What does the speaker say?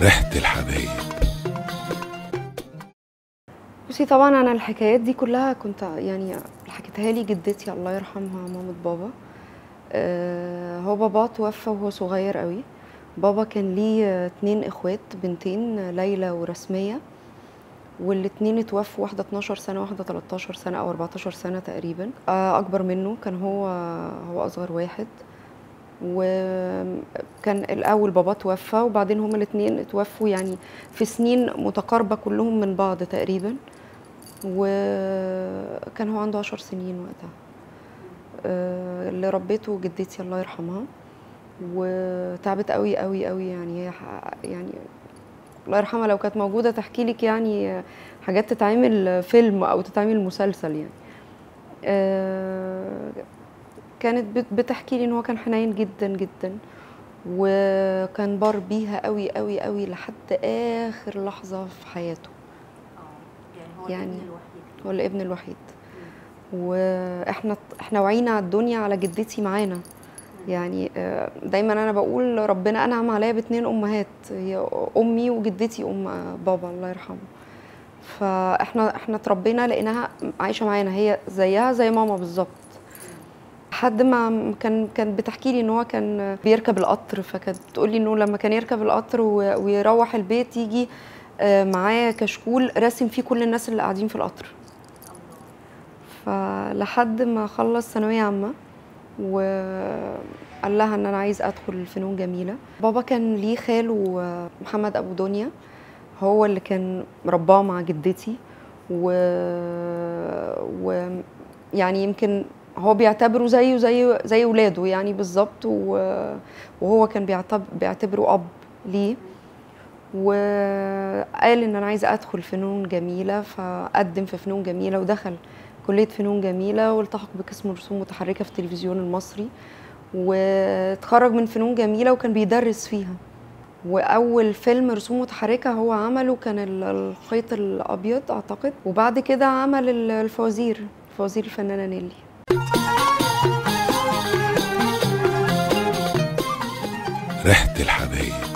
ريحة الحبايب. بصي طبعا أنا الحكايات دي كلها كنت يعني حكيتها لي جدتي الله يرحمها مامة بابا. آه، هو بابا توفى وهو صغير قوي. بابا كان ليه اتنين إخوات بنتين ليلى ورسمية. والاتنين اتوفوا واحدة 12 سنة واحدة 13 سنة أو 14 سنة تقريبا. آه، أكبر منه كان هو هو أصغر واحد. وكان الأول بابا توفى وبعدين هما الاتنين اتوفوا يعني في سنين متقاربة كلهم من بعض تقريبا. وكان هو عنده عشر سنين وقتها. آه، اللي ربيته جدتي الله يرحمها. وتعبت قوي قوي قوي يعني يعني الله يرحمها لو كانت موجودة تحكي لك يعني حاجات تتعمل فيلم أو تتعمل مسلسل يعني. آه، كانت بت- بتحكي لي إن هو كان حنين جدا جدا وكان بار بيها قوي قوي قوي لحد آخر لحظة في حياته. آه يعني هو يعني الابن الوحيد. هو الابن الوحيد. وإحنا إحنا وعينا على الدنيا على جدتي معانا. يعني آه، دايما أنا بقول ربنا أنعم عليا باتنين أمهات هي أمي وجدتي أم بابا الله يرحمه. فإحنا إحنا اتربينا لقيناها عايشة معانا هي زيها زي ماما بالظبط. لحد ما كان كانت بتحكي لي إن هو كان بيركب القطر فكانت بتقول لي إنه لما كان يركب القطر ويروح البيت يجي آه، معاه كشكول راسم فيه كل الناس اللي قاعدين في القطر. فلحد ما خلص ثانوية عامة وقال لها إن أنا عايز أدخل فنون جميلة. بابا كان ليه خاله محمد أبو دنيا هو اللي كان رباه مع جدتي. و... و... يعني يمكن هو بيعتبره زيه زي زي ولاده يعني بالظبط. و... وهو كان بيعتبر بيعتبره أب ليه. وقال إن أنا عايزه أدخل فنون جميلة فقدم في فنون جميلة ودخل كلية فنون جميلة والتحق بقسم رسوم متحركة في التلفزيون المصري واتخرج من فنون جميلة وكان بيدرس فيها. وأول فيلم رسوم متحركة هو عمله كان ال- الخيط الأبيض أعتقد. وبعد كده عمل ال- الفوازير فوازير الفنانة نيلي. ريحة الحبايب.